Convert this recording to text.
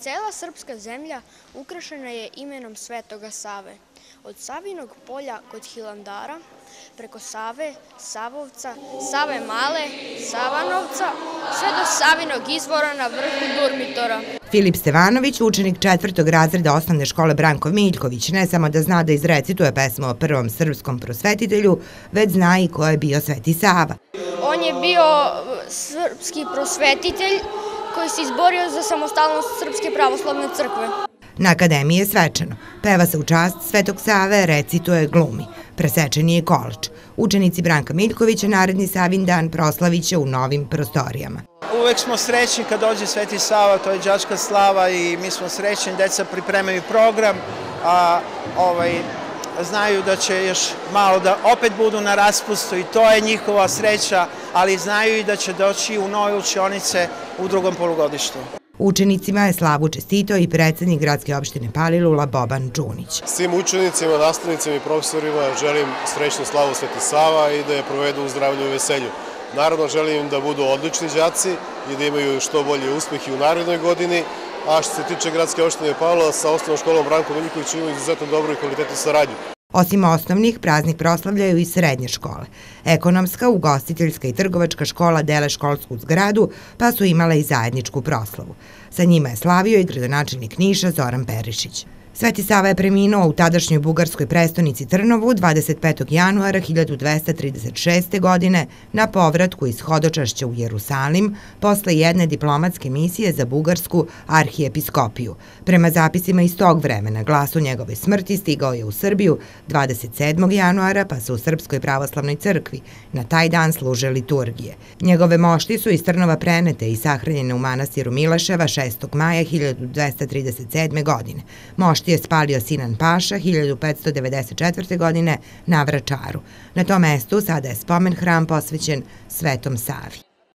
Cela srpska zemlja ukrašena je imenom Svetoga Save. Od Savinog polja kod Hilandara, preko Save, Savovca, Save Male, Savanovca, sve do Savinog izvora na vrhu Durmitora. Filip Stevanović, učenik četvrtog razreda osnovne škole Branko Miljković, ne samo da zna da izrecituje pesmu o prvom srpskom prosvetitelju, već zna i ko je bio Sveti Sava. On je bio srpski prosvetitelj koji se izborio za samostalnost Srpske pravoslavne crkve. Na akademiji je svečano. Peva se u čast Svetog Save, recituje glumi. Presečen je kolač. Učenici Branka Miljkovića naredni Savin dan proslavit će u novim prostorijama. Uvek smo srećni kad dođe Sveti Sava, to je đačka slava i mi smo srećni, deca pripremaju program, a ovaj, znaju da će još malo da opet budu na raspustu i to je njihova sreća, ali znaju i da će doći u nove učionice u drugom polugodištu. Učenicima je slavu čestito i predsednik gradske opštine Palilula Boban Đunić. Svim učenicima, nastavnicima i profesorima želim srećnu slavu Sveti Sava i da je provedu u zdravlju i veselju. Naravno, želim im da budu odlični đaci i da imaju što bolje uspeh i u narednoj godini, a što se tiče gradske opštine Pavla, sa osnovnom školom Branko Miljković imaju izuzetno dobru i kvalitetnu saradnju. Osim osnovnih, praznik proslavljaju i srednje škole. Ekonomska, ugostiteljska i trgovačka škola dele školsku zgradu, pa su imale i zajedničku proslavu. Sa njima je slavio i gradonačelnik Niša Zoran Perišić. Sveti Sava je preminuo u tadašnjoj bugarskoj prestonici Trnovu 25. januara 1236. godine na povratku iz hodočašća u Jerusalim posle jedne diplomatske misije za bugarsku arhijepiskopiju. Prema zapisima iz tog vremena glas o njegove smrti stigao je u Srbiju 27. januara pa se u Srpskoj pravoslavnoj crkvi na taj dan služe liturgije. Njegove mošti su iz Trnova prenete i sahranjene u manastiru Milaševa 6. maja 1237. godine. Mošti je spalio Sinan Paša 1594. godine na Vračaru. Na tom mestu sada je spomen hram posvećen Svetom Savi.